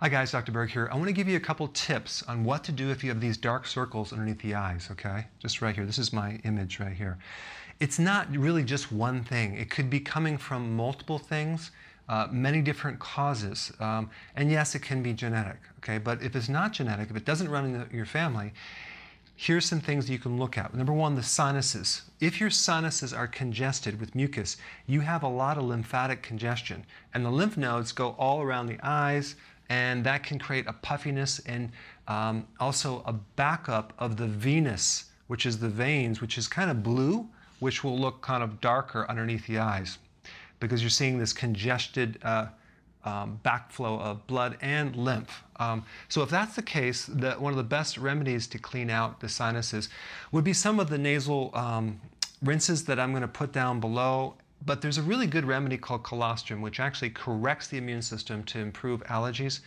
Hi guys, Dr. Berg here. I want to give you a couple tips on what to do if you have these dark circles underneath the eyes, okay? Just right here. This is my image right here. It's not really just one thing. It could be coming from multiple things, uh, many different causes. Um, and yes, it can be genetic, okay? But if it's not genetic, if it doesn't run in your family, here's some things you can look at. Number one, the sinuses. If your sinuses are congested with mucus, you have a lot of lymphatic congestion. And the lymph nodes go all around the eyes, and that can create a puffiness and um, also a backup of the venous, which is the veins, which is kind of blue, which will look kind of darker underneath the eyes because you're seeing this congested uh, um, backflow of blood and lymph. Um, so if that's the case, the, one of the best remedies to clean out the sinuses would be some of the nasal um, rinses that I'm going to put down below but there's a really good remedy called colostrum, which actually corrects the immune system to improve allergies.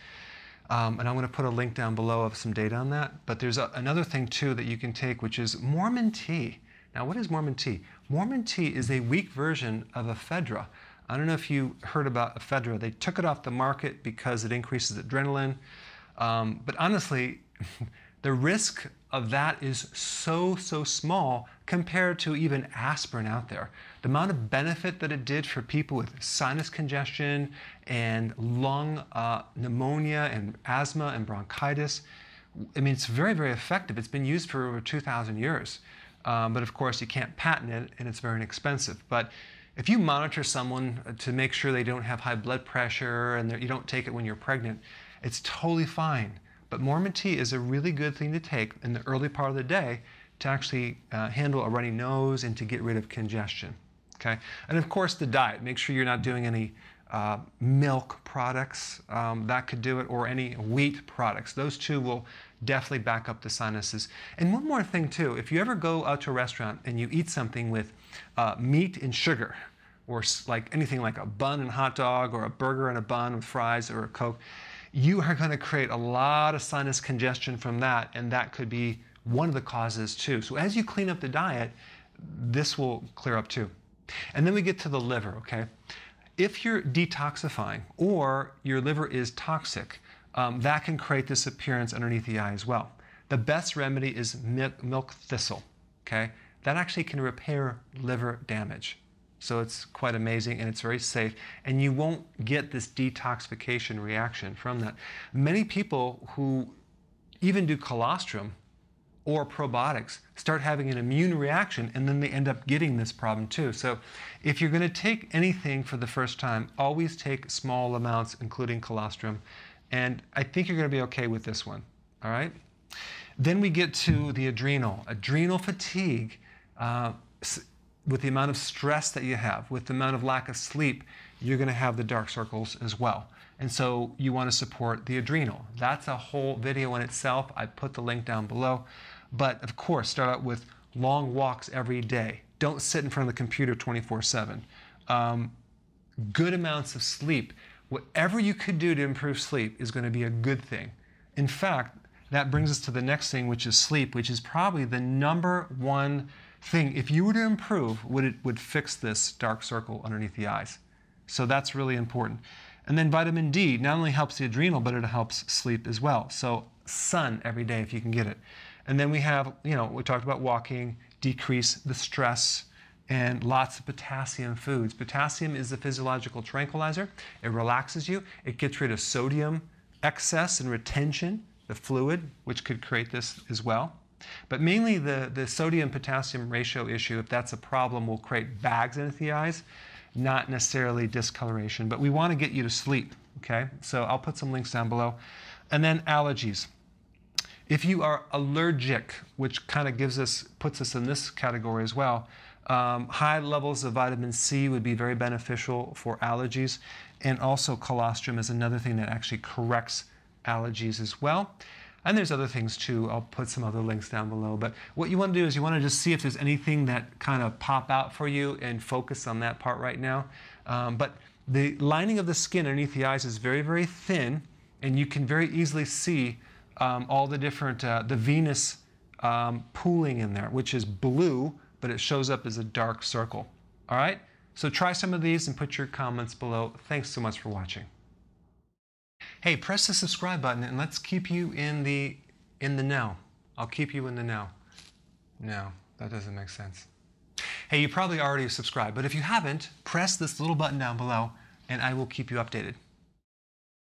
Um, and I'm going to put a link down below of some data on that. But there's a, another thing too that you can take, which is Mormon tea. Now, what is Mormon tea? Mormon tea is a weak version of ephedra. I don't know if you heard about ephedra. They took it off the market because it increases adrenaline. Um, but honestly, the risk of that is so, so small compared to even aspirin out there. The amount of benefit that it did for people with sinus congestion and lung uh, pneumonia and asthma and bronchitis, I mean, it's very, very effective. It's been used for over 2,000 years. Um, but of course, you can't patent it and it's very inexpensive. But if you monitor someone to make sure they don't have high blood pressure and you don't take it when you're pregnant, it's totally fine. But Mormon tea is a really good thing to take in the early part of the day to actually uh, handle a runny nose and to get rid of congestion. Okay? And of course, the diet. Make sure you're not doing any uh, milk products. Um, that could do it, or any wheat products. Those two will definitely back up the sinuses. And one more thing, too. If you ever go out to a restaurant and you eat something with uh, meat and sugar, or like anything like a bun and hot dog, or a burger and a bun with fries, or a Coke, you are going to create a lot of sinus congestion from that, and that could be one of the causes too. So as you clean up the diet, this will clear up too. And then we get to the liver, okay? If you're detoxifying or your liver is toxic, um, that can create this appearance underneath the eye as well. The best remedy is milk thistle, okay? That actually can repair liver damage. So it's quite amazing and it's very safe. And you won't get this detoxification reaction from that. Many people who even do colostrum or probiotics start having an immune reaction and then they end up getting this problem too. So if you're going to take anything for the first time, always take small amounts, including colostrum. And I think you're going to be okay with this one. All right? Then we get to the adrenal. Adrenal fatigue. Uh, with the amount of stress that you have, with the amount of lack of sleep, you're going to have the dark circles as well. And so you want to support the adrenal. That's a whole video in itself. I put the link down below. But of course, start out with long walks every day. Don't sit in front of the computer 24 7. Um, good amounts of sleep. Whatever you could do to improve sleep is going to be a good thing. In fact, that brings us to the next thing, which is sleep, which is probably the number one thing, if you were to improve, would it would fix this dark circle underneath the eyes. So that's really important. And then vitamin D not only helps the adrenal, but it helps sleep as well. So sun every day if you can get it. And then we have, you know, we talked about walking, decrease the stress, and lots of potassium foods. Potassium is a physiological tranquilizer. It relaxes you. It gets rid of sodium excess and retention, the fluid, which could create this as well. But mainly the, the sodium potassium ratio issue, if that's a problem, will create bags into the eyes, not necessarily discoloration. But we want to get you to sleep, okay? So I'll put some links down below. And then allergies. If you are allergic, which kind of gives us, puts us in this category as well, um, high levels of vitamin C would be very beneficial for allergies. And also colostrum is another thing that actually corrects allergies as well. And there's other things too. I'll put some other links down below. But what you want to do is you want to just see if there's anything that kind of pop out for you and focus on that part right now. Um, but the lining of the skin underneath the eyes is very, very thin, and you can very easily see um, all the different, uh, the venous um, pooling in there, which is blue, but it shows up as a dark circle. All right? So try some of these and put your comments below. Thanks so much for watching. Hey, press the subscribe button and let's keep you in the in the know. I'll keep you in the know. No, that doesn't make sense. Hey, you probably already subscribed, but if you haven't, press this little button down below and I will keep you updated.